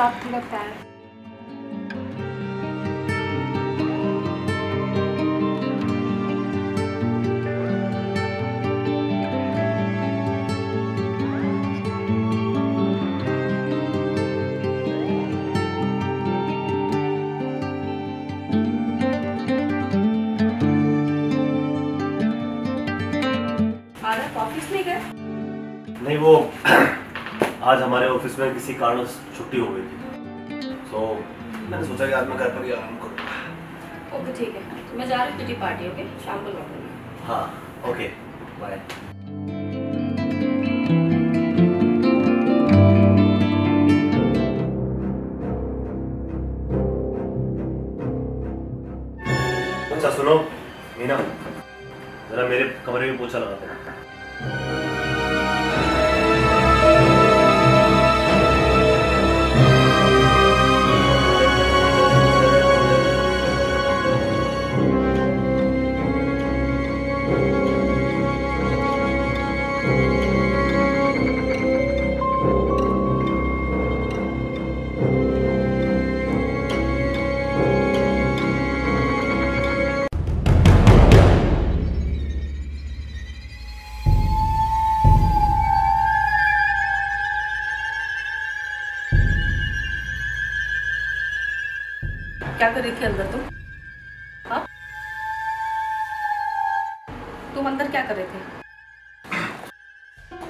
थोड़ा पैर आरफ ऑफ़िस में गए? नहीं, वो आज हमारे ऑफ़िस में किसी कारण छुट्टी हो गई। मैंने सोचा कि आज मैं घर पर ही आराम करूँ। ओके ठीक है। तो मैं जा रही हूँ किटी पार्टी ओके? शाम को लौटूँगी हाँ ओके। बाय अच्छा सुनो मीना। जरा मेरे कमरे में पोछा लगाते हैं।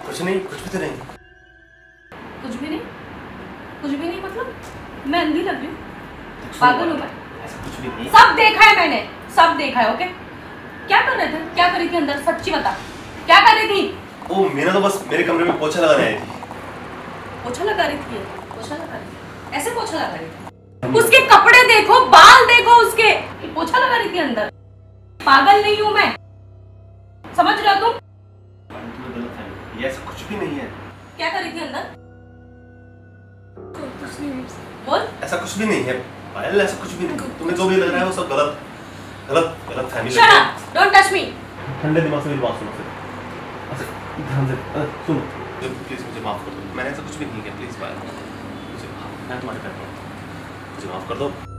कुछ नहीं कुछ भी तो नहीं। कुछ भी नहीं? कुछ भी नहीं मतलब? मैं अंधी लग रही हूँ। पागल हो ऐसा कुछ भी नहीं। सब देखा है मैंने। सब देखा है ओके? क्या कर रहे थे? क्या कर रही थी अंदर? सच्ची बता। क्या कर रही थी? ओ मीना तो बस मेरे कमरे में पोछा लगाने आई थी। पोछा लगा रही थी? पोछा लगा रही थी। ऐसे पोछा लगा रही थी? उसके कपड़े देखो बाल देखो उसके। पोछा लगा रही थी अंदर। पागल नहीं हूँ मैं। समझ रहे हो तुम? तुम्हें गलत है। ये ऐसा कुछ भी नहीं है। क्या कर रही थी अंदर? बोल। ऐसा कुछ भी नहीं है। पायल ऐसा कुछ भी नहीं तुम्हें जो भी लग रहा है वो सब गलत। गलत गलत family shut up don't touch me ठंडे दिमाग से मेरी बात सुनो अच्छा ध्यान से सुनो। प्लीज़ मुझे माफ़ कर दो। मैंने ऐसा कुछ भी नहीं किया। प्लीज़ पायल मुझे माफ़ मैं तुम्हारे पैर पड़ता हूँ। मुझे माफ़ कर दो।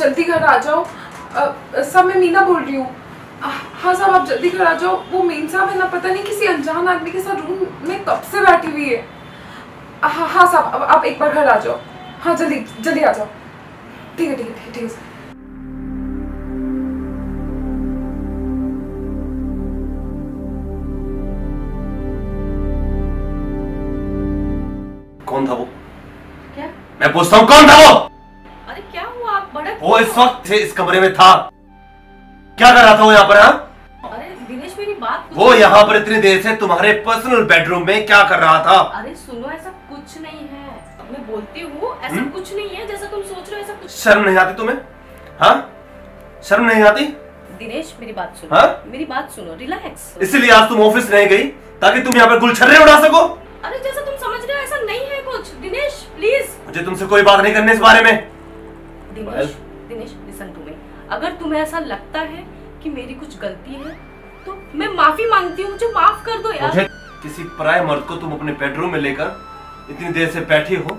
जल्दी घर आ जाओ। साहब मैं मीना बोल रही हूँ। हाँ साहब आप जल्दी घर आ जाओ। वो मीन साहब है ना पता नहीं किसी अनजान आदमी के साथ रूम में कब से बैठी हुई है। हाँ हाँ साहब अब आप एक बार घर आ जाओ। हाँ जल्दी जल्दी आ जाओ। ठीक है ठीक है ठीक है ठीक है कौन था वो? क्या? मैं पूछता हूँ कौन था वो? इस वक्त थे इस कमरे में था। क्या कर रहा था वो यहाँ पर हाँ? अरे दिनेश मेरी बात वो यहाँ पर इतनी देर से तुम्हारे पर्सनल बेडरूम में क्या कर रहा था? अरे सुनो ऐसा कुछ नहीं है। मैं बोलती हूँ ऐसा हम्म? कुछ नहीं है जैसा तुम सोच रहे हो ऐसा कुछ शर्म नहीं आती तुम्हें? हाँ? शर्म नहीं आती? दिनेश मेरी बात सुनो। हाँ? मेरी बात सुनो रिलैक्स इसीलिए आज तुम ऑफ़िस नहीं गई ताकि तुम यहाँ पर गुलछर्रे उड़ा सको। अरे जैसा तुम समझ रहे हो ऐसा नहीं है कुछ। दिनेश प्लीज़ मुझे तुमसे कोई बात नहीं करनी इस बारे में। दिनेश अगर तुम्हें ऐसा लगता है कि मेरी कुछ गलती है तो मैं माफ़ी मांगती हूँ मुझे माफ़ कर दो यार। किसी पराये मर्द को तुम अपने बेडरूम में लेकर इतनी देर से बैठी हो।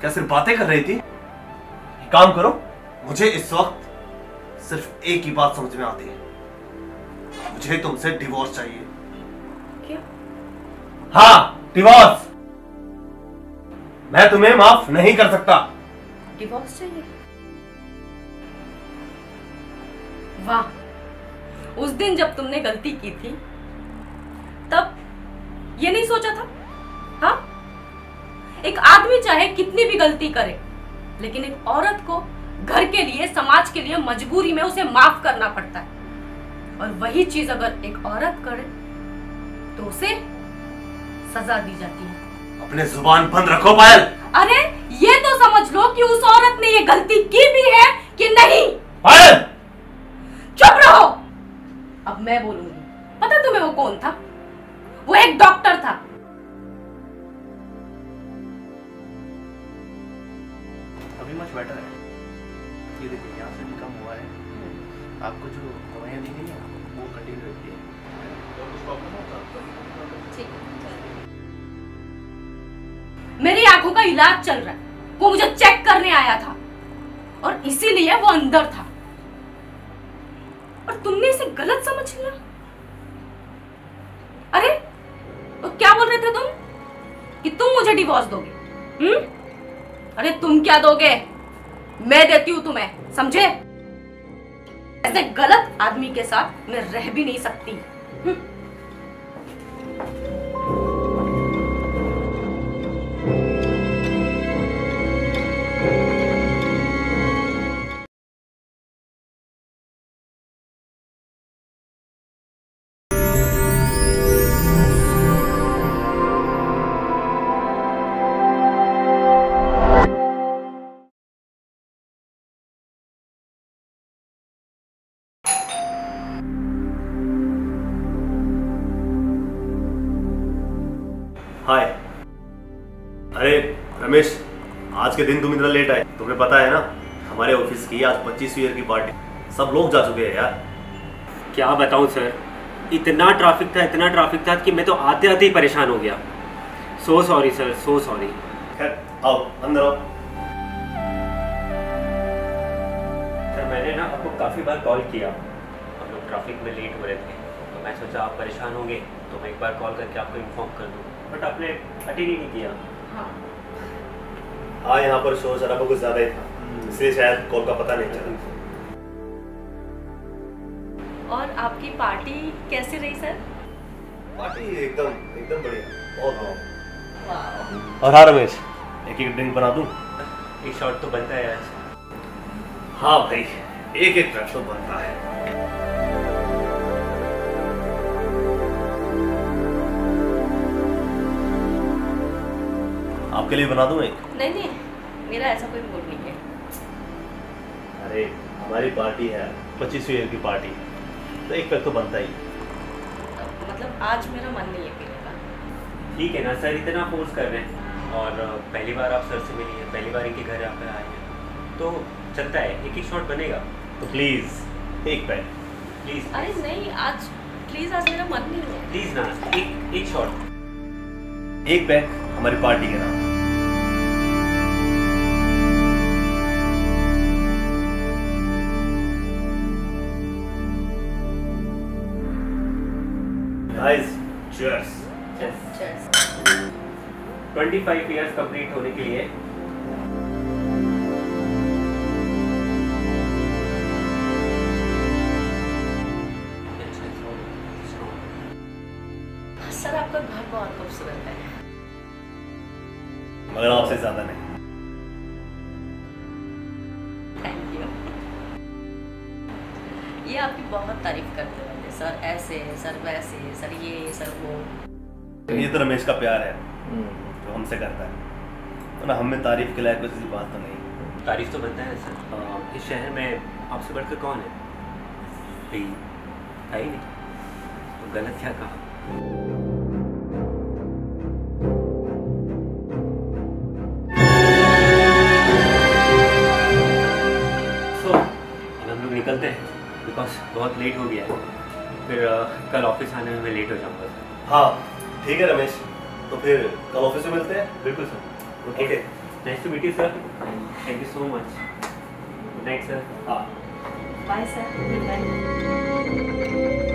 क्या सिर्फ़ बातें कर रही थी? काम करो मुझे इस वक्त सिर्फ़ एक ही बात समझ में आती है। मुझे तुमसे डिवोर्स चाहिए। क्या? हाँ डिवोर्स मैं तुम्हें माफ़ नहीं कर सकता। डिवोर्स चाहिए? वाह। उस दिन जब तुमने गलती की थी तब ये नहीं सोचा था? हाँ? एक आदमी चाहे कितनी भी गलती करे लेकिन एक औरत को घर के लिए समाज के लिए मजबूरी में उसे माफ़ करना पड़ता है। और वही चीज़ अगर एक औरत करे तो उसे सजा दी जाती है। अपने ज़ुबान बंद रखो पायल। अरे ये तो समझ लो कि उस औरत ने ये गलती की भी है कि नहीं। पायल! चुप रहो। अब मैं बोलूँगी पता तुम्हें वो कौन था? वो एक डॉक्टर था। अभी मच बेटर है। ये देखिए यहाँ से भी कम हुआ है। आपको जो दवाइयाँ दी गई हैं वो कंटिन्यू रहती है। मेरी आँखों का इलाज चल रहा है। वो मुझे चेक करने आया था। और इसीलिए वो अंदर था। तुमने इसे गलत समझ लिया? अरे तो क्या बोल रहे थे तुम? कि तुम मुझे डिवोर्स दोगे हम्म? अरे, तुम क्या दोगे? मैं देती हूँ तुम्हें, समझे? ऐसे गलत आदमी के साथ मैं रह भी नहीं सकती हम्म। रमेश आज के दिन तुम इतना लेट आए। तुम्हें पता है ना हमारे ऑफ़िस की आज 25 ईयर की पार्टी सब लोग जा चुके हैं यार। क्या बताऊँ सर इतना ट्रैफ़िक था इतना ट्रैफ़िक था कि मैं तो आते आते ही परेशान हो गया। So sorry sir so sorry खैर आओ अंदर आओ। सर मैंने ना आपको काफ़ी बार कॉल किया। हम लोग ट्रैफ़िक में लेट हो रहे थे। तो मैं सोचा आप परेशान होंगे तो मैं एक बार कॉल करके आपको इन्फॉर्म कर दूँ। बट आपने अटेंड ही नहीं किया। हाँ। यहाँ पर शोर शराबा कुछ ज़्यादा ही था। इसलिए शायद कॉल का पता नहीं चला। और आपकी पार्टी कैसी रही सर? पार्टी एकदम एकदम बढ़िया। बहुत और हाँ रमेश? एक एक ड्रिंक बना दूँ? एक शॉट तो बनता है आज। हाँ भाई एक एक ड्रिंक तो बनता है। आपके लिए बना दूँ एक? नहीं नहीं मेरा ऐसा कोई मूड नहीं है। अरे हमारी पार्टी है पच्चीसवीं ईयर की पार्टी तो एक पैक तो बनता ही। मतलब आज मेरा मन नहीं है पीने का। ठीक है ना सर इतना फोर्स कर रहे हैं। और पहली बार आप सर से मिली हैं पहली बार इनके घर यहाँ पे आए हैं। तो चलता है एक एक शॉट बनेगा। तो प्लीज़ एक पैक प्लीज़ अरे नहीं आज प्लीज़ आज मेरा मन नहीं है। प्लीज़ ना एक एक शॉट एक पैक हमारी पार्टी के नाम Guys, cheers. Twenty five years complete होने के लिए। सर आपका घर बहुत खूबसूरत है। मगर आपसे ज़्यादा नहीं। थैंक यू ये आपकी बहुत तारीफ़ करते रहते सर ऐसे सर वैसे सर ये सर वो। ये तो रमेश का प्यार है। जो हमसे करता है। तो ना हम में तारीफ़ के लायक किसी बात तो नहीं। तारीफ़ तो बनता है सर। इस शहर में आपसे बढ़कर कौन है? भाई है ही नहीं। तो गलत क्या कहा? हम लोग निकलते हैं बिकॉज़ बहुत लेट हो गया है। फिर कल ऑफ़िस आने में मैं लेट हो जाऊँगा सर हाँ ठीक है रमेश। तो फिर कल ऑफ़िस में मिलते हैं? बिल्कुल sir okay nice to meet you sir thank you so much good night sir हाँ। बाय सर गुड नाइट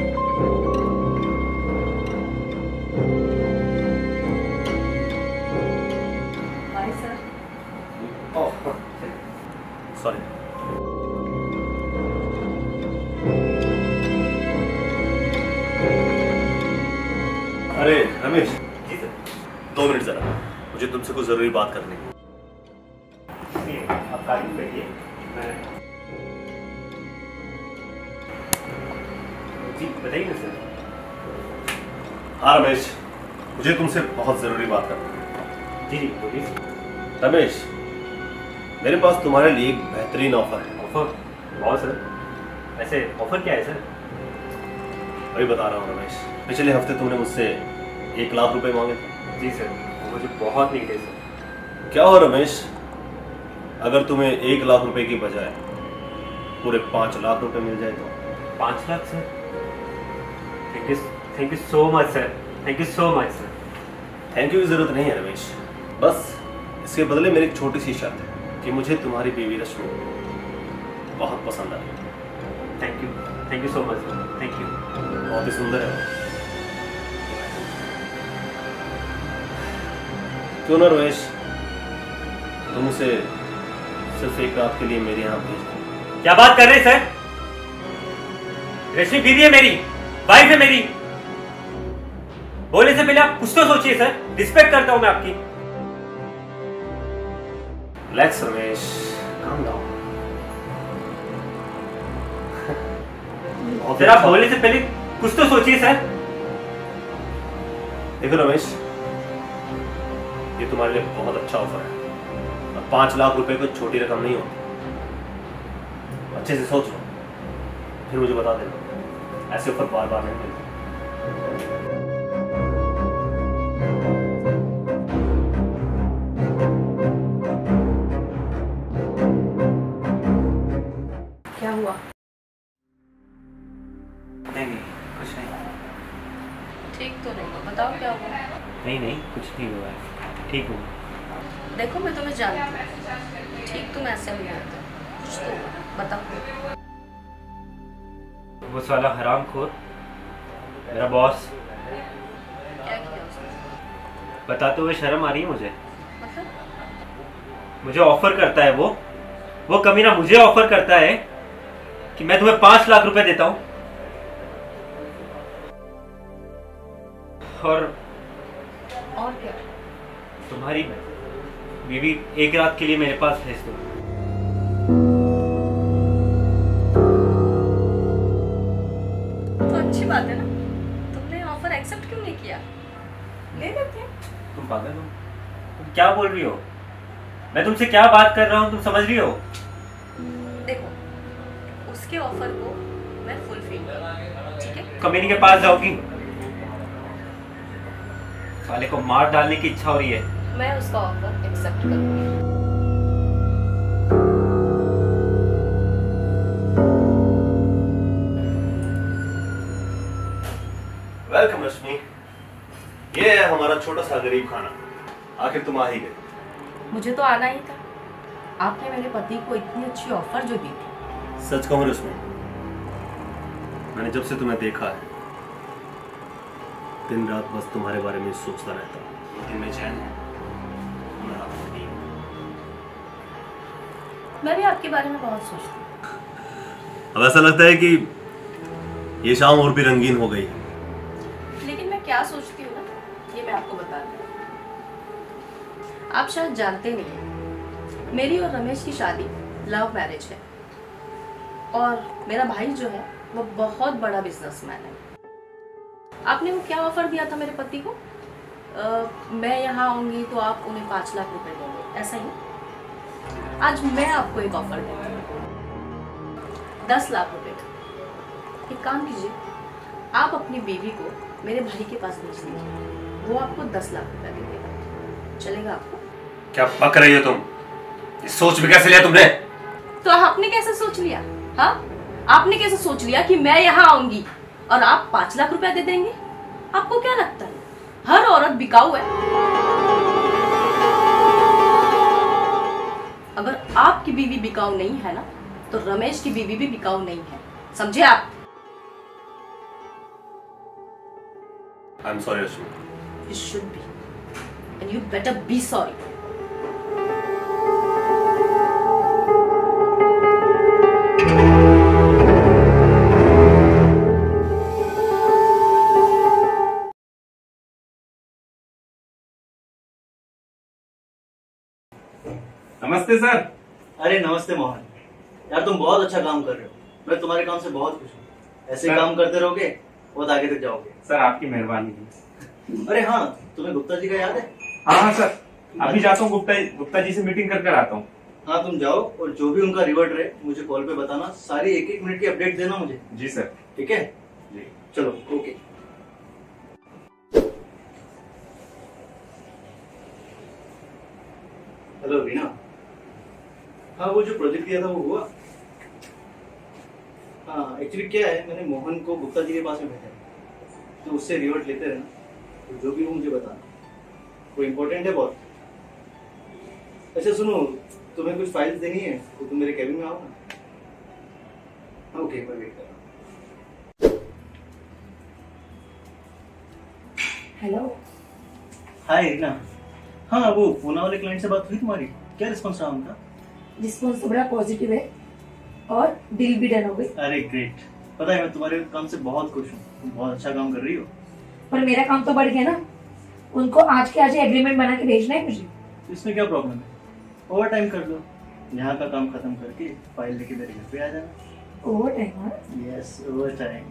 तुमसे कुछ ज़रूरी बात करनी। है जी बताइए ना सर। हाँ रमेश मुझे तुमसे बहुत ज़रूरी बात करनी है। जी जी बोलिए रमेश मेरे पास तुम्हारे लिए एक बेहतरीन ऑफ़र है। ऑफ़र? बहुत सर। ऐसे ऑफ़र क्या है सर? अभी बता रहा हूँ रमेश। पिछले हफ़्ते तुमने मुझसे एक लाख रुपए मांगे थे। जी सर। मुझे बहुत नीड है सर क्या हो रमेश? अगर तुम्हें एक लाख रुपए की बजाय पूरे पाँच लाख रुपए मिल जाए तो। पाँच lakh sir thank you thank you so much sir thank you so much sir thank you की ज़रूरत नहीं है रमेश। बस इसके बदले मेरी एक छोटी सी शर्त है कि मुझे तुम्हारी बीवी रश्मि बहुत पसंद आई। Thank you thank you so much sir thank you बहुत ही सुंदर है क्यों ना रमेश तुम उसे सिर्फ़ एक रात के लिए मेरे यहाँ भेज दो। क्या बात कर रहे हैं सर? रश्मि बीवी है मेरी वाइफ है मेरी। बोले से पहले आप कुछ तो सोचिए सर। रिस्पेक्ट करता हूँ मैं आपकी। Relax Ramesh. Calm down sir आप बोलने से पहले कुछ तो सोचिए सर। देखो रमेश ये तुम्हारे लिए बहुत अच्छा ऑफ़र है। और पाँच लाख रुपए कोई छोटी रकम नहीं होती। अच्छे से सोच लो। फिर मुझे बता देना। ऐसे ऑफ़र बार बार नहीं मिलते। क्या हुआ? नहीं नहीं कुछ नहीं। ठीक तो नहीं बताओ क्या हुआ? नहीं नहीं कुछ नहीं हुआ है। ठीक हूँ देखो मैं तुम्हें जानती हूँ। ठीक तुम ऐसे नहीं होते कुछ तो बताओ। वो साला हराम खोर मेरा बॉस क्या किया उसने? बताते हुए शर्म आ रही है मुझे। मतलब? मुझे ऑफ़र करता है वो। वो कमीना मुझे ऑफ़र करता है कि मैं तुम्हें पाँच लाख रुपए देता हूँ। और तुम्हारी बीवी एक रात के लिए मेरे पास भेज दो तो अच्छी बात है ना? तुमने ऑफ़र एक्सेप्ट क्यों नहीं किया? ले लेते तुम पागल हो। तुम क्या बोल रही हो? मैं तुमसे क्या बात कर रहा हूँ तुम समझ रही हो? देखो उसके ऑफ़र को मैं फुलफिल ठीक है? कमीनी के पास जाओगी साले को मार डालने की इच्छा हो रही है। मैं उसका ऑफ़र एक्सेप्ट करूँगी। वेलकम रश्मि ये है हमारा छोटा सा गरीब खाना। आखिर तुम आ ही गए। मुझे तो आना ही था। आपने मेरे पति को इतनी अच्छी ऑफ़र जो दी थी। सच कहूँ रश्मि मैंने जब से तुम्हें देखा है दिन रात बस तुम्हारे बारे में सोचता रहता हूँ। लेकिन मैं चैन है। मैं भी आपके बारे में बहुत सोचती हूँ। अब ऐसा लगता है कि ये शाम और भी रंगीन हो गई। लेकिन मैं क्या सोचती हूँ ना ये मैं आपको बता दूँ। आप शायद जानते नहीं हैं मेरी और रमेश की शादी लव मैरिज है। और मेरा भाई जो है वो बहुत बड़ा बिजनेसमैन है। आपने वो क्या ऑफ़र दिया था मेरे पति को? मैं यहाँ आऊँगी तो आप उन्हें पाँच लाख रुपए दोगे। ऐसा ही? आज मैं आपको एक ऑफ़र देती हूँ दस लाख रुपए। का एक काम कीजिए आप अपनी बेबी को मेरे भाई के पास भेज दीजिए। वो आपको दस लाख रुपया दे देगा। चलेगा आपको? क्या पक रही हो तुम? ये सोच भी कैसे लिया तुमने? तो आपने कैसे सोच लिया? हाँ? आपने कैसे सोच लिया कि मैं यहाँ आऊँगी और आप पाँच लाख रुपया दे देंगे? आपको क्या लगता है? हर औरत बिकाऊ है अगर आपकी बीवी बिकाऊ नहीं है ना तो रमेश की बीवी भी बिकाऊ नहीं है समझे आप I am sorry Rashmi You should be. And you better be sorry. नमस्ते सर। अरे नमस्ते मोहन। यार तुम बहुत अच्छा काम कर रहे हो। मैं तुम्हारे काम से बहुत खुश हूँ। ऐसे सर- काम करते रहोगे बहुत आगे तक जाओगे। सर आपकी मेहरबानी। है अरे हाँ तुम्हें गुप्ता जी का याद है? हाँ हाँ सर। अभी जाता हूँ गुप्ता गुप्ता जी से मीटिंग कर कर आता हूँ। हाँ तुम जाओ और जो भी उनका रिवर्ट रहे मुझे कॉल पे बताना। सारी एक एक मिनट की अपडेट देना मुझे। जी सर। ठीक है? जी। चलो ओके हेलो रीना हाँ वो जो प्रोजेक्ट दिया था वो हुआ। हाँ एक्चुअली क्या है मैंने मोहन को गुप्ता जी के पास में भेजा तो उससे रिवर्ट लेते रहना। तो जो भी हो मुझे बताना वो इम्पोर्टेंट है बहुत। अच्छा सुनो तुम्हें कुछ फाइल्स देनी है तो तुम मेरे कैबिन में आओ ना। ओके मैं वेट कर रहा हूँ। हेलो हाय रीना हाँ वो पूना वाले क्लाइंट से बात हुई तुम्हारी? क्या रिस्पॉन्स रहा उनका? रिस्पॉन्स तो बड़ा पॉजिटिव है और डील भी डन हो गई। अरे ग्रेट पता है मैं तुम्हारे काम से बहुत खुश हूँ। तुम बहुत अच्छा काम कर रही हो। पर मेरा काम तो बढ़ गया ना। उनको आज के आज एग्रीमेंट बना के भेजना है मुझे। इसमें क्या प्रॉब्लम है? ओवर टाइम कर दो। यहाँ का काम खत्म करके फ़ाइल लेके मेरे घर पे आ जाना। Over time yes over time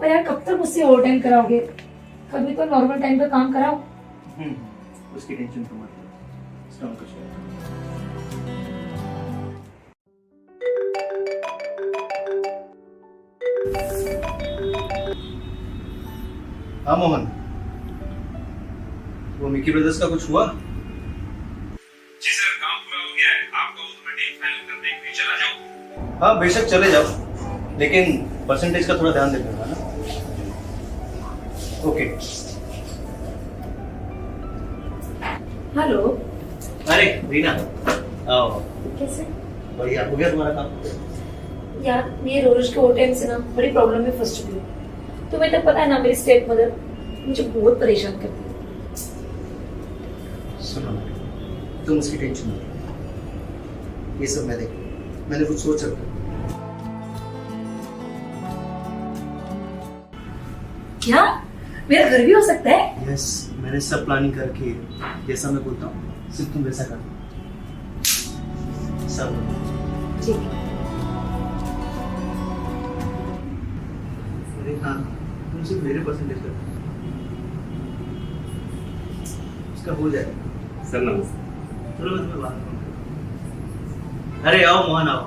पर यार कब तक मुझसे ओवर टाइम कराओगे? कभी तो नॉर्मल टाइम पे काम कराओ। उसकी टेंशन तो मत लो। हाँ मोहन। वो मिकी ब्रदर्स का कुछ हुआ? जी सर काम पूरा हो गया है। आपका उस मीटिंग फाइनल करने के लिए चला जाओ हाँ बेशक चले जाओ लेकिन परसेंटेज का थोड़ा ध्यान देना ना? Okay hello. अरे रीना। आओ। कैसे बढ़िया हो गया तुम्हारा काम? यार ये रोज के टाइम से ना बड़ी प्रॉब्लम में फंस चुकी हूँ। तुम्हें तो पता है ना मेरी स्टेप मदर मुझे बहुत परेशान करती है। सुनो तुम उसकी टेंशन मत ये सब मैं देख मैंने कुछ सोच रखा क्या? मेरा घर भी हो सकता है? यस yes, मैंने सब प्लानिंग करके जैसा मैं बोलता हूँ सिर्फ़ तुम वैसा कर सब ठीक है। हाँ। तुम सिर्फ़ मेरे परसेंटेज कर उसका हो जाएगा सर नमस्ते। चलो मैं बात करूँ अरे आओ मोहन आओ।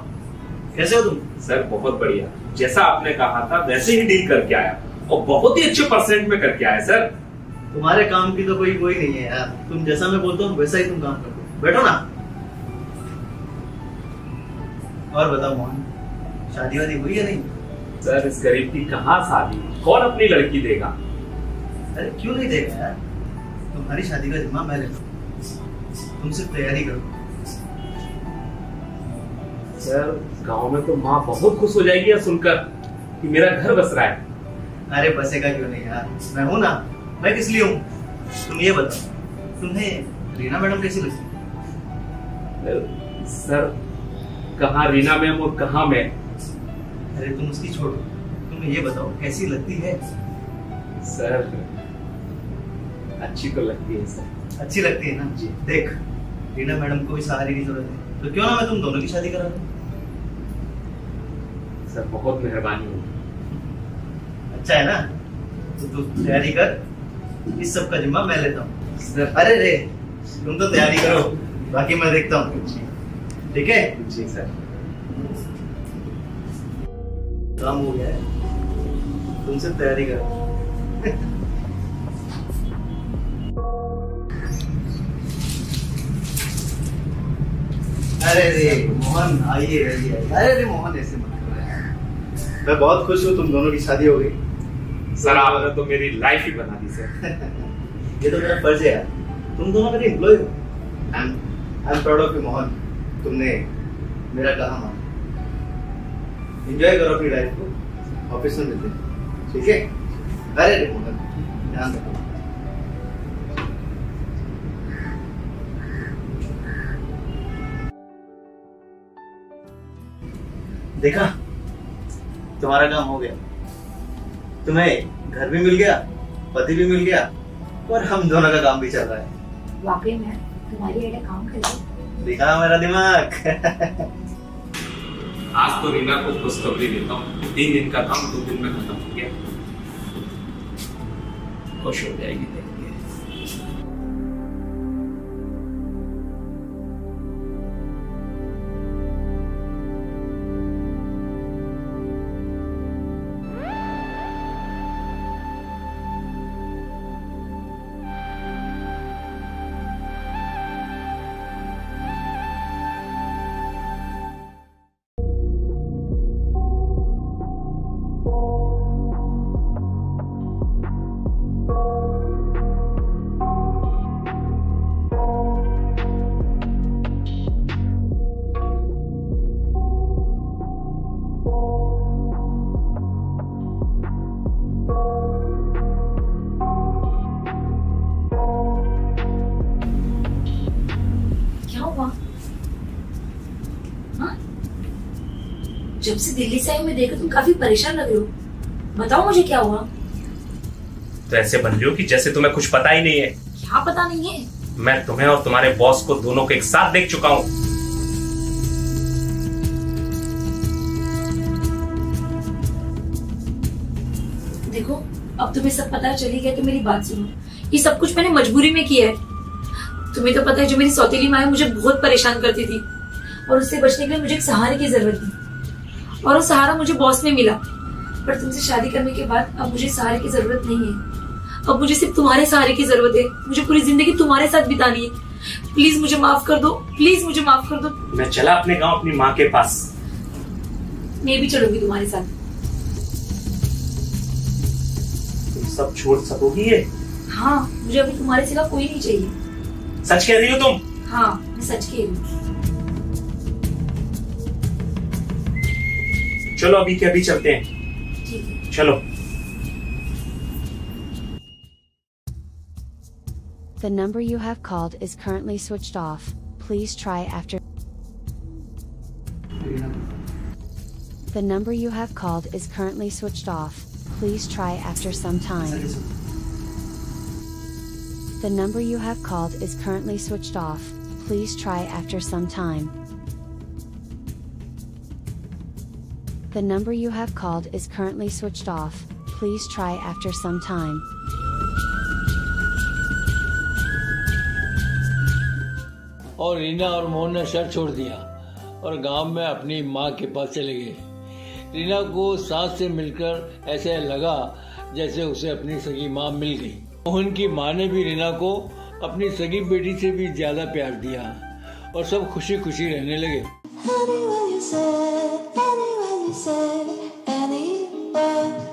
कैसे हो तुम? सर बहुत बढ़िया। जैसा आपने कहा था वैसे ही डील करके आया। और बहुत ही अच्छे परसेंट में करके आया सर। तुम्हारे काम की तो कोई कोई नहीं है यार। तुम जैसा मैं बोलता हूँ वैसा ही तुम काम करते हो। बैठो ना। और बताओ मोहन शादी वादी हुई या नहीं? सर इस गरीब की कहाँ शादी? कौन अपनी लड़की देगा? अरे क्यों नहीं देगा यार? तुम्हारी शादी का जिम्मा मैं लेता हूँ। तुम सिर्फ़ तैयारी करो। सर गाँव में तो माँ बहुत खुश हो जाएगी यह सुनकर कि मेरा घर बस रहा है। अरे बसेगा क्यों नहीं यार? मैं हूँ ना मैं किस लिए हूँ? तुम ये बताओ तुम्हें रीना मैडम कैसी लगती सर कहाँ रीना मैम और कहाँ मैं? अरे तुम उसकी छोड़ो तुम्हें ये बताओ कैसी लगती है? सर अच्छी तो लगती है सर। अच्छी लगती है ना? जी। देख रीना मैडम को भी सहारे की ज़रूरत है। तो क्यों ना मैं तुम दोनों की शादी करा दूँ? सर बहुत मेहरबानी होगी। अच्छा है ना? तो तू तैयारी कर। इस सब का जिम्मा मैं लेता हूँ। सर अरे रे तुम तो तैयारी करो। बाकी मैं देखता हूँ। ठीक है? जी सर। काम हो गया है। तुम सिर्फ़ तैयारी करो। अरे रे मोहन आइए आइए आइए। अरे रे मोहन ऐसे मत करो मैं बहुत खुश हूँ तुम दोनों की शादी हो गई। सर आपने तो मेरी लाइफ ही बना दी सर ये तो मेरा फ़र्ज़ है यार। तुम दोनों मेरे एम्प्लॉय हो। I am proud of you Mohan. तुमने मेरा कहा माना। एंजॉय करो अपनी लाइफ को ऑफ़िस में मिलते हैं। ठीक है? अरे रे मोहन ध्यान रखो। देखा? तुम्हारा काम हो गया। तुम्हें घर भी मिल गया पति भी मिल गया और हम दोनों का काम भी चल रहा है। वाकई में तुम्हारी काम कर देखा मेरा दिमाग? आज तो रीना को खुशखबरी देता हूँ। तीन दिन का काम दो दिन में खत्म हो गया। खुश हो जाएगी। जब से दिल्ली से आई मैं देखा तुम काफ़ी परेशान लग रहे हो। बताओ मुझे क्या हुआ? तो ऐसे बन रही हो कि जैसे तुम्हें कुछ पता ही नहीं है। क्या पता नहीं है? मैं तुम्हें और तुम्हारे बॉस को दोनों को एक साथ देख चुका हूँ। देखो अब तुम्हें सब पता चली गया तो मेरी बात सुनो। ये सब कुछ मैंने मजबूरी में किया है। तुम्हें तो पता है जो मेरी सौतेली माँ है मुझे बहुत परेशान करती थी। और उससे बचने के लिए मुझे एक सहारे की ज़रूरत थी। और वो सहारा मुझे बॉस में मिला। पर तुमसे शादी करने के बाद अब मुझे सहारे की ज़रूरत नहीं है। अब मुझे सिर्फ़ तुम्हारे सहारे की ज़रूरत है। मुझे पूरी ज़िंदगी तुम्हारे साथ बितानी है। प्लीज़ मुझे माफ़ कर दो। प्लीज़ मुझे माफ़ कर दो। मैं चला अपने गाँव अपनी माँ के पास। मैं भी चलूँगी तुम्हारे साथ। तुम सब छोड़ सकोगी ये? हाँ मुझे अभी तुम्हारे सिवा कोई नहीं चाहिए। सच कह रही हो तुम? हाँ मैं सच कह रही हूँ। चलो अभी के अभी चलते हैं ठीक है चलो The number you have called is currently switched off. Please try after. The number you have called is currently switched off. Please try after some time. The number you have called is currently switched off. Please try after some time. The number you have called is currently switched off. Please try after some time. और रीना और मोहन ने शहर छोड़ दिया और गाँव में अपनी माँ के पास चले गए रीना को सांस से मिलकर ऐसे लगा जैसे उसे अपनी सगी माँ मिल गई मोहन की माँ ने भी रीना को अपनी सगी बेटी से भी ज़्यादा प्यार दिया और सब खुशी खुशी रहने लगे Anywhere you said anyone.